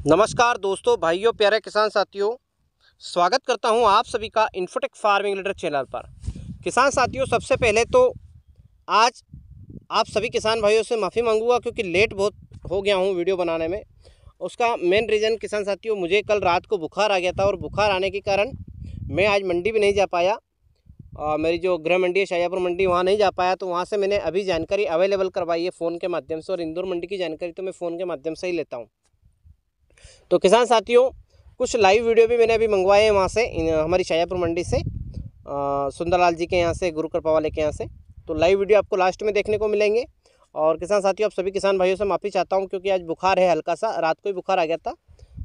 नमस्कार दोस्तों, भाइयों, प्यारे किसान साथियों। स्वागत करता हूँ आप सभी का इन्फोटेक फ़ार्मिंग लीडर चैनल पर। किसान साथियों, सबसे पहले तो आज आप सभी किसान भाइयों से माफ़ी मांगूँगा क्योंकि लेट बहुत हो गया हूँ वीडियो बनाने में। उसका मेन रीज़न किसान साथियों, मुझे कल रात को बुखार आ गया था और बुखार आने के कारण मैं आज मंडी भी नहीं जा पाया। और मेरी जो गृह मंडी है शाहजहाँपुर मंडी, वहाँ नहीं जा पाया तो वहाँ से मैंने अभी जानकारी अवेलेबल करवाई है फ़ोन के माध्यम से और इंदौर मंडी की जानकारी तो मैं फ़ोन के माध्यम से ही लेता हूँ। तो किसान साथियों, कुछ लाइव वीडियो भी मैंने अभी मंगवाए हैं वहाँ से हमारी शाहजहाँपुर मंडी से सुंदरलाल जी के यहाँ से गुरु कृपा वाले के यहाँ से। तो लाइव वीडियो आपको लास्ट में देखने को मिलेंगे। और किसान साथियों, आप सभी किसान भाइयों से माफ़ी चाहता हूँ क्योंकि आज बुखार है हल्का सा, रात को ही बुखार आ गया था।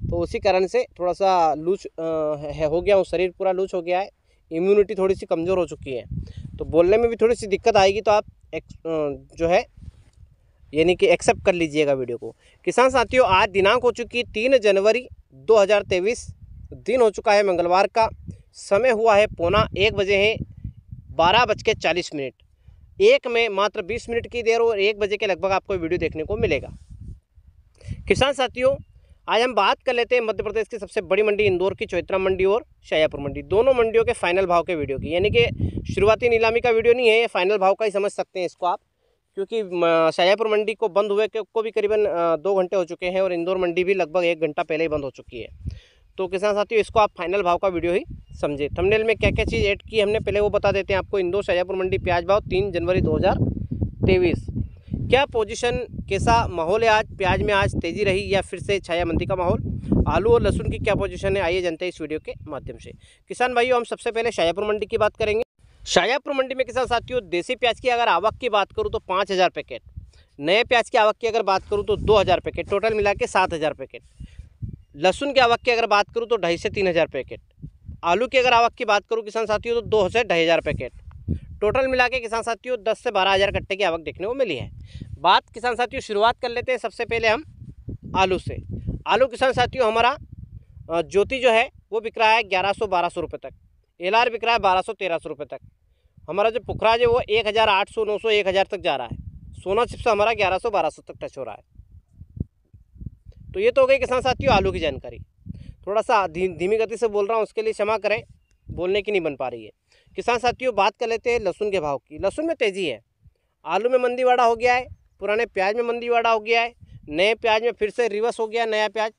तो उसी कारण से थोड़ा सा लूच है, हो गया हूँ, शरीर पूरा लूच हो गया है इम्यूनिटी थोड़ी सी कमज़ोर हो चुकी है। तो बोलने में भी थोड़ी सी दिक्कत आएगी तो आप एक जो है यानी कि एक्सेप्ट कर लीजिएगा वीडियो को। किसान साथियों, आज दिनांक हो चुकी है तीन जनवरी 2023 दिन हो चुका है मंगलवार का। समय हुआ है पौना एक बजे है, बारह बज के चालीस मिनट। एक में मात्र बीस मिनट की देर और एक बजे के लगभग आपको वीडियो देखने को मिलेगा। किसान साथियों, आज हम बात कर लेते हैं मध्य प्रदेश की सबसे बड़ी मंडी, इंदौर की चौत्रा मंडी और शाहपुर मंडी। दोनों मंडियों के फाइनल भाव के वीडियो की। यानी कि शुरुआती नीलामी का वीडियो नहीं है, ये फाइनल भाव का ही समझ सकते हैं इसको आप। क्योंकि शाहजहाँपुर मंडी को बंद हुए को भी करीबन दो घंटे हो चुके हैं और इंदौर मंडी भी लगभग एक घंटा पहले ही बंद हो चुकी है। तो किसान साथियों, इसको आप फाइनल भाव का वीडियो ही समझे। थंबनेल में क्या क्या चीज़ ऐड की हमने, पहले वो बता देते हैं आपको। इंदौर शाहजहाँपुर मंडी, प्याज भाव, तीन जनवरी दो हज़ार तेईस। क्या पोजीशन कैसा माहौल है आज? प्याज में आज तेज़ी रही या फिर से छाया मंदी का माहौल? आलू और लहसुन की क्या पोजीशन है? आइए जानते हैं इस वीडियो के माध्यम से। किसान भाइयों, हम सबसे पहले शाहजहाँपुर मंडी की बात करेंगे। शाहजहाँपुर मंडी में किसान साथियों, देसी प्याज की अगर आवक की बात करूँ तो पाँच हज़ार पैकेट। नए प्याज की आवक की अगर बात करूँ तो दो हज़ार पैकेट, टोटल मिला के सात हज़ार पैकेट। लहसुन की आवक की अगर बात करूँ तो ढाई से तीन हज़ार पैकेट। आलू की अगर आवक की बात करूँ किसान साथियों तो दो से ढाई हज़ार पैकेट। टोटल मिला के किसान साथियों, दस से बारह हज़ार कट्टे की आवक देखने को मिली है। बात किसान साथियों, शुरुआत कर लेते हैं सबसे पहले हम आलू से। आलू किसान साथियों, हमारा ज्योति जो है, वो बिक रहा है ग्यारह सौ बारह सौ रुपये तक। एल आर बिक रहा है बारह सौ, तेरह सौ रुपये तक। हमारा जो पुखराज है वो एक हज़ार आठ सौ, नौ सौ, एक हज़ार तक जा रहा है। सोना चिप्स हमारा ग्यारह सौ, बारह सौ तक टच हो रहा है। तो ये तो हो गई किसान साथियों, आलू की जानकारी। थोड़ा सा धीमी गति से बोल रहा हूँ, उसके लिए क्षमा करें, बोलने की नहीं बन पा रही है। किसान साथियों, बात कर लेते हैं लहसुन के भाव की। लहसुन में तेज़ी है। आलू में मंदीवाड़ा हो गया है, पुराने प्याज में मंदीवाड़ा हो गया है, नए प्याज में फिर से रिवर्स हो गया नया प्याज।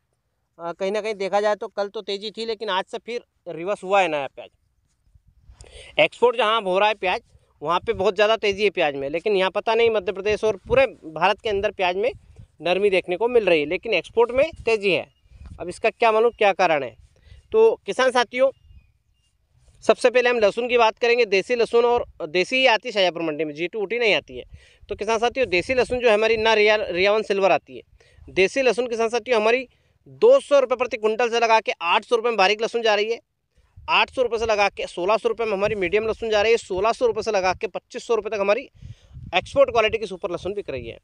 कहीं ना कहीं देखा जाए तो कल तो तेज़ी थी, लेकिन आज से फिर रिवर्स हुआ है नया प्याज। एक्सपोर्ट जहाँ हो रहा है प्याज, वहाँ पे बहुत ज़्यादा तेज़ी है प्याज में। लेकिन यहाँ पता नहीं, मध्य प्रदेश और पूरे भारत के अंदर प्याज में नरमी देखने को मिल रही है, लेकिन एक्सपोर्ट में तेज़ी है। अब इसका क्या मालूम, क्या कारण है? तो किसान साथियों, सबसे पहले हम लहसुन की बात करेंगे। देसी लहसुन और देसी ही आती है शाहजहाँपुर मंडी में, जी टू ऊटी नहीं आती है। तो किसान साथियों, देसी लहसुन जो है हमारी ना रिया, रियावन सिल्वर आती है। देसी लहसुन किसान साथियों, हमारी दो सौ रुपये प्रति कुंटल से लगा के आठ सौ रुपये में बारीक लहसुन जा रही है। आठ सौ रुपये से लगा के, सोलह सौ रुपये में हमारी मीडियम लहसुन जा रही है, सोलह सौ रुपये से लगा के पच्चीस सौ रुपये तक हमारी एक्सपोर्ट क्वालिटी की सुपर लहसुन बिक रही है।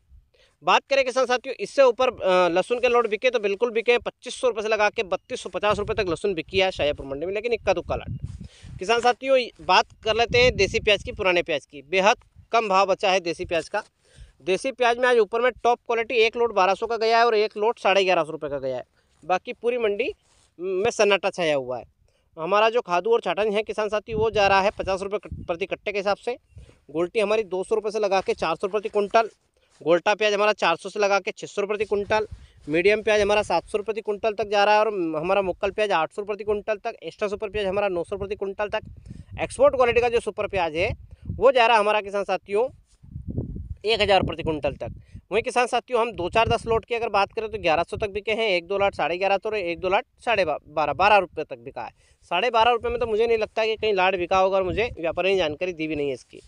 बात करें किसान साथियों, इससे ऊपर लहसुन के लोड बिके तो बिल्कुल बिके पच्चीस सौ रुपये से लगा के बत्तीस सौ पचास रुपये तक लहसुन बिकी है शाहपुर मंडी में, लेकिन इक्का दुक्का लाट। किसान साथियों, बात कर लेते हैं देसी प्याज की, पुराने प्याज की। बेहद कम भाव बचा है देसी प्याज का। देसी प्याज में आज ऊपर में टॉप क्वालिटी एक लोड बारह सौ का गया है और एक लोड साढ़े ग्यारह सौ रुपये का गया है। बाकी पूरी मंडी में सन्नाटा छाया हुआ है। हमारा जो खादू और छाटन है किसान साथी वो जा रहा है पचास रुपये प्रति कट्टे के हिसाब से। गोल्टी हमारी दो सौ रुपये से लगा के चार सौ प्रति कुंटल गोल्टा प्याज हमारा चार सौ से लगा के छः सौ प्रति कुंटल मीडियम प्याज हमारा सात सौ प्रति कुंटल तक जा रहा है और हमारा मुक्कल प्याज आठ सौ प्रति कुंटल तक, एक्स्ट्रा सुपर प्याज हमारा नौ सौ प्रति कुंटल तक। एक्सपोर्ट क्वालिटी का जो सुपर प्याज है, वो जा रहा है हमारा किसान साथियों, एक हज़ार प्रति कुंटल तक। वहीं किसान साथियों, हम दो चार दस लोट की अगर बात करें तो ग्यारह सौ तक बिके हैं, एक दो लाट साढ़े ग्यारह सौ एक दो लाट साढ़े बारह बारह रुपये तक बिका है। साढ़े बारह रुपये में तो मुझे नहीं लगता कि कहीं लाट बिका होगा और मुझे व्यापारी ने जानकारी दी भी नहीं है इसकी,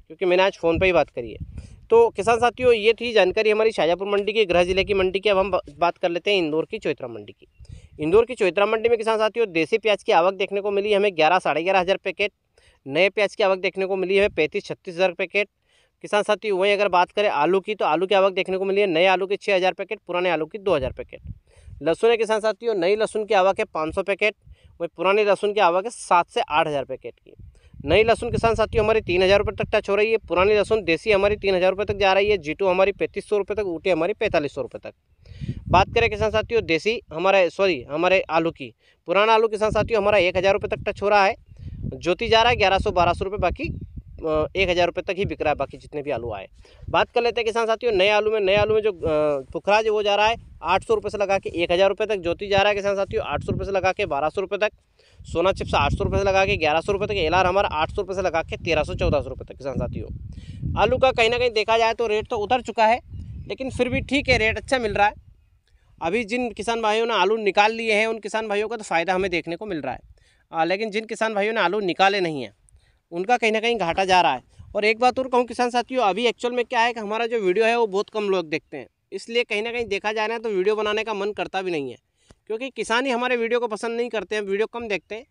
क्योंकि मैंने आज फ़ोन पर ही बात करी है। तो किसान साथियों, ये थी जानकारी हमारी शाहजहाँपुर मंडी की, गृह ज़िले की मंडी की। अब हम बात कर लेते हैं इंदौर की चौतरा मंडी की। इंदौर की चौतरा मंडी में किसान साथियों, देसी प्याज की आवक देखने को मिली हमें ग्यारह, साढ़े ग्यारह हज़ार पैकेट नए प्याज की आवक देखने को मिली है पैंतीस, छत्तीस हज़ार पैकेट किसान साथी वहीं अगर बात करें आलू की तो आलू की आवक देखने को मिली है नए आलू की छः हज़ार पैकेट, पुराने आलू की दो हज़ार पैकेट। लहसुन है किसान साथियों नई लहसुन की आवक है पाँच सौ पैकेट, वहीं पुरानी लहसुन की आवक है सात से आठ हज़ार पैकेट की। नई लहसुन किसान साथियों हमारी तीन हज़ार रुपये तक टच हो रही है, पुरानी लहसुन देसी हमारी तीन हज़ार रुपये तक जा रही है, जीटू हमारी पैंतीस सौ रुपये तक, ऊटी हमारी पैंतालीस सौ रुपये तक। बात करें किसान साथियों देसी हमारे, सॉरी, हमारे आलू की, पुराना आलू किसान साथियों हमारा एक हज़ार रुपये तक टच हो रहा है, ज्योति जा रहा है ग्यारह सौ बारह सौ रुपये बाकी एक हज़ार रुपये तक ही बिक रहा है, बाकी जितने भी आलू आए। बात कर लेते हैं किसान साथियों, नए आलू में, नए आलू में जो पुखराज वो जा रहा है, आठ सौ रुपये से लगा के एक हज़ार रुपये तक ज्योति जा रहा है किसान साथियों, आठ सौ रुपये से लगा के बारह सौ रुपये तक, सोना चिप्स आठ सौ रुपये से लगा के ग्यारह सौ रुपये तक एल आर हमारा आठ सौ रुपये से लगा के तेरह सौ, चौदह सौ रुपये तक किसान साथियों। आलू का कहीं ना कहीं देखा जाए तो रेट तो उतर चुका है, लेकिन फिर भी ठीक है, रेट अच्छा मिल रहा है। अभी जिन किसान भाइयों ने आलू निकाल लिए हैं, उन किसान भाइयों का तो फ़ायदा हमें देखने को मिल रहा है। लेकिन जिन किसान भाइयों ने आलू निकाले नहीं हैं उनका कहीं ना कहीं घाटा जा रहा है। और एक बात और कहूँ किसान साथियों, अभी एक्चुअल में क्या है कि हमारा जो वीडियो है वो बहुत कम लोग देखते हैं। इसलिए कहीं ना कहीं देखा जा रहा है तो वीडियो बनाने का मन करता भी नहीं है। क्योंकि किसान ही हमारे वीडियो को पसंद नहीं करते हैं वीडियो कम देखते हैं।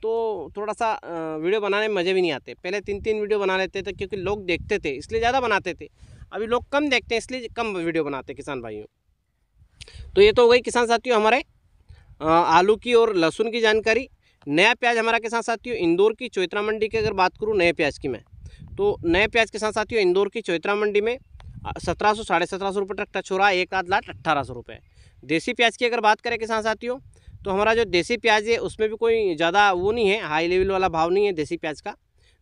तो थोड़ा सा वीडियो बनाने में मज़े भी नहीं आते। पहले तीन तीन वीडियो बना लेते थे क्योंकि लोग देखते थे, इसलिए ज़्यादा बनाते थे। अभी लोग कम देखते हैं, इसलिए कम वीडियो बनाते किसान भाइयों। तो ये तो हो गई किसान साथियों हमारे आलू की और लहसुन की जानकारी। नया प्याज हमारा किसान साथियों, इंदौर की चौतरा मंडी की अगर बात करूँ नए प्याज की मैं तो नए प्याज किसान साथियों, इंदौर की चौतरा मंडी में सत्रह सौ, साढ़े सत्रह सौ रुपये तक टच हो रहा है एक आध लाख अट्ठारह सौ रुपये देसी प्याज की अगर बात करें किसान साथियों तो हमारा जो देसी प्याज है, उसमें भी कोई ज़्यादा वो नहीं है, हाई लेवल वाला भाव नहीं है देसी प्याज का।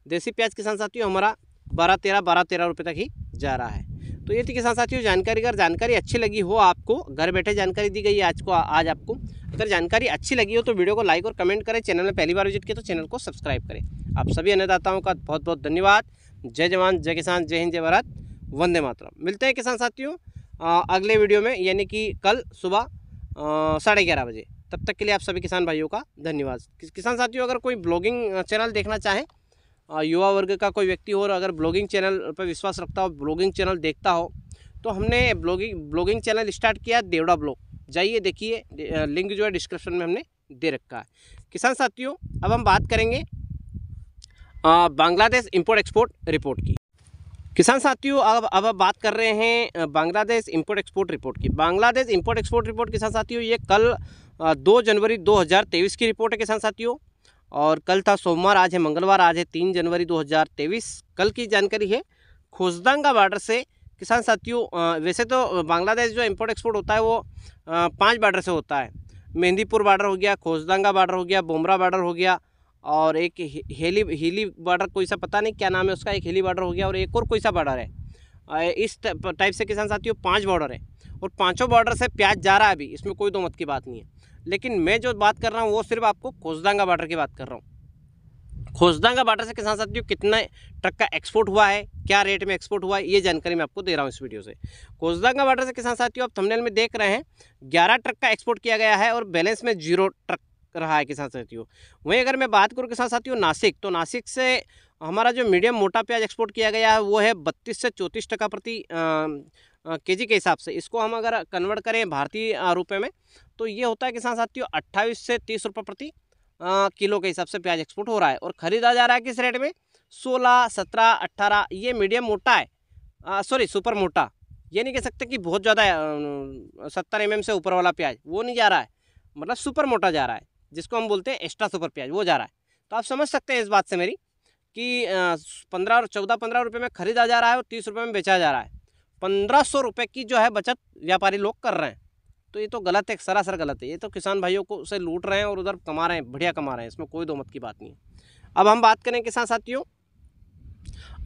देसी प्याज किसान साथियों, हमारा बारह तेरह बारह तेरह रुपये तक ही जा रहा है। तो ये थी किसान साथियों, जानकारी, अगर जानकारी अच्छी लगी हो आपको, घर बैठे जानकारी दी गई है आज को, आज आपको अगर जानकारी अच्छी लगी हो तो वीडियो को लाइक और कमेंट करें। चैनल में पहली बार विज़िट किया तो चैनल को सब्सक्राइब करें। आप सभी अन्नदाताओं का बहुत बहुत धन्यवाद। जय जवान, जय किसान, जय हिंद, जय भारत। वंदे मातरम। मिलते हैं किसान साथियों अगले वीडियो में, यानी कि कल सुबह साढ़े ग्यारह बजे। तब तक के लिए आप सभी किसान भाइयों का धन्यवाद। किसान साथियों, अगर कोई ब्लॉगिंग चैनल देखना चाहें युवा वर्ग का कोई व्यक्ति हो और अगर ब्लॉगिंग चैनल पर विश्वास रखता हो, ब्लॉगिंग चैनल देखता हो तो हमने ब्लॉगिंग ब्लॉगिंग चैनल स्टार्ट किया देवड़ा ब्लॉग जाइए, देखिए लिंक जो है डिस्क्रिप्शन में हमने दे रखा है। किसान साथियों, अब हम बात करेंगे बांग्लादेश इंपोर्ट एक्सपोर्ट रिपोर्ट की। किसान साथियों, अब अब अब बात कर रहे हैं बांग्लादेश इंपोर्ट एक्सपोर्ट रिपोर्ट की। बांग्लादेश इंपोर्ट एक्सपोर्ट रिपोर्ट किसान साथियों, ये कल दो जनवरी 2023 की रिपोर्ट है किसान साथियों। और कल था सोमवार, आज है मंगलवार, आज है तीन जनवरी 2023 कल की जानकारी है, खोजदांगा बार्डर से किसान साथियों वैसे तो बांग्लादेश जो इम्पोर्ट एक्सपोर्ट होता है वो पाँच बार्डर से होता है। मेहंदीपुर बार्डर हो गया, खोजदांगा बार्डर हो गया, बोमरा बार्डर हो गया और एक हेली, हीली बार्डर कोई सा पता नहीं क्या नाम है उसका, एक हेली बार्डर हो गया और एक और कोई सा बार्डर है। इस टाइप से किसान साथियों पाँच बॉर्डर है और पाँचों बॉर्डर से प्याज जा रहा है अभी, इसमें कोई दो मत की बात नहीं है। लेकिन मैं जो बात कर रहा हूँ वो सिर्फ़ आपको खोजदांगा बार्डर की बात कर रहा हूँ। खोजदांगा बार्डर से किसान साथियों कितना ट्रक का एक्सपोर्ट हुआ है, क्या रेट में एक्सपोर्ट हुआ है, ये जानकारी मैं आपको दे रहा हूँ इस वीडियो से। खोजदांगा बार्डर से किसान साथियों आप थंबनेल में देख रहे हैं, ग्यारह ट्रक का एक्सपोर्ट किया गया है और बैलेंस में ज़ीरो ट्रक रहा है किसान साथियों वहीं अगर मैं बात करूँ किसान साथियों नासिक तो नासिक से हमारा जो मीडियम मोटा प्याज एक्सपोर्ट किया गया है, वो है बत्तीस से चौंतीस टका प्रति के जी के हिसाब से। इसको हम अगर कन्वर्ट करें भारतीय रुपए में तो ये होता है किसान साथियों अट्ठाईस से तीस रुपये प्रति किलो के हिसाब से प्याज एक्सपोर्ट हो रहा है। और ख़रीदा जा रहा है किस रेट में? सोलह, सत्रह अट्ठारह ये मीडियम मोटा है। सॉरी सुपर मोटा। ये नहीं कह सकते कि बहुत ज़्यादा सत्तर एम से ऊपर वाला प्याज, वो नहीं जा रहा है। मतलब सुपर मोटा जा रहा है, जिसको हम बोलते हैं एक्स्ट्रा सुपर प्याज, वो जा रहा है। तो आप समझ सकते हैं इस बात से मेरी कि पंद्रह और चौदह, पंद्रह रुपये में ख़रीदा जा रहा है और तीस रुपये में बेचा जा रहा है। पंद्रह सौ रुपये की जो है बचत व्यापारी लोग कर रहे हैं। तो ये तो गलत है, सरासर गलत है। ये तो किसान भाइयों को उसे लूट रहे हैं और उधर कमा रहे हैं, बढ़िया कमा रहे हैं, इसमें कोई दो मत की बात नहीं है। अब हम बात करें किसान साथियों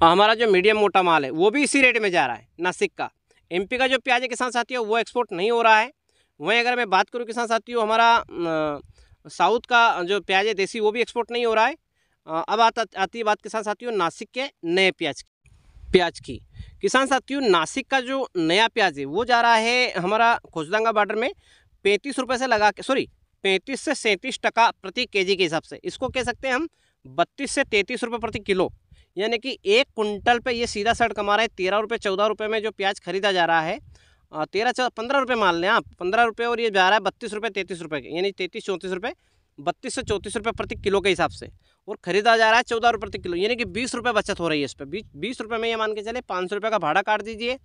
हमारा जो मीडियम मोटा माल है, वो भी इसी रेट में जा रहा है, नासिक का। एमपी का जो प्याज है किसान साथियों, वो एक्सपोर्ट नहीं हो रहा है। वहीं अगर मैं बात करूँ किसान साथियों, हमारा साउथ का जो प्याज है, देसी, वो भी एक्सपोर्ट नहीं हो रहा है। अब आता, आती है बात किसान साथियों, नासिक के नए प्याज प्याज की। किसान साथियों, नासिक का जो नया प्याज है, वो जा रहा है हमारा खोजदांगा बॉर्डर में पैंतीस रुपये से लगा के, सॉरी, पैंतीस से सैंतीस टका प्रति केजी के हिसाब से। इसको कह सकते हैं हम बत्तीस से तैंतीस रुपये प्रति किलो। यानी कि एक कुंटल पे ये सीधा सर्ट कमा रहा है, तेरह रुपये चौदह रुपये में जो प्याज खरीदा जा रहा है तेरह चौदह पंद्रह रुपये मान लें आप, पंद्रह रुपये और ये जा रहा है बत्तीस रुपये तैंतीस रुपये यानी तैंतीस, चौंतीस रुपये बत्तीस से चौंतीस रुपये प्रति किलो के हिसाब से, और ख़रीदा जा रहा है चौदह रुपये प्रति किलो, यानी कि बीस रुपये बचत हो रही है इस पर बीस बीस रुपये में ये मान के चले, पाँच सौ रुपये का भाड़ा काट दीजिए,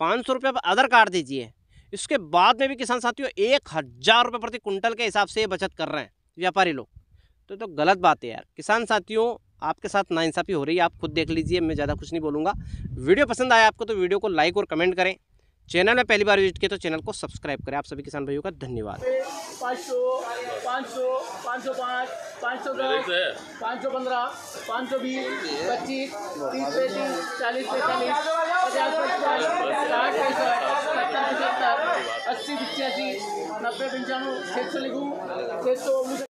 पाँच सौ रुपये अदर काट दीजिए। इसके बाद में भी किसान साथियों, एक हज़ार रुपये प्रति कुंटल के हिसाब से ये बचत कर रहे हैं, व्यापारी लोग। तो तो गलत बात है यार। किसान साथियों, आपके साथ नाइंसाफ़ी हो रही है, आप खुद देख लीजिए, मैं ज़्यादा कुछ नहीं बोलूँगा। वीडियो पसंद आया आपको तो वीडियो को लाइक और कमेंट करें। चैनल में पहली बार विज़िट किया तो चैनल को सब्सक्राइब करें। आप सभी किसान भाइयों का धन्यवाद। पाँच सौ पाँच सौ पाँच सौ पाँच पाँच सौ दस पाँच सौ पंद्रह पाँच सौ बीस पच्चीस तीस पैंतीस चालीस पैंतालीस पचास पचपन साठ पैंसठ सत्तर पचहत्तर अस्सी पचासी नब्बे पंचानवे छः सौ लिखूँ छः सौ उन्नीस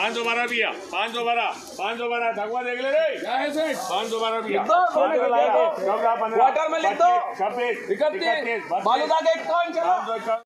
पाँच सौ बारह भैया पाँच सौ बारह पाँच सौ बारह धगवा देख ले रे। पाँच सौ बारह पंद्रह क्वार्टर में लिख दो। छब्बीस इकतीस बालू का कौन चला?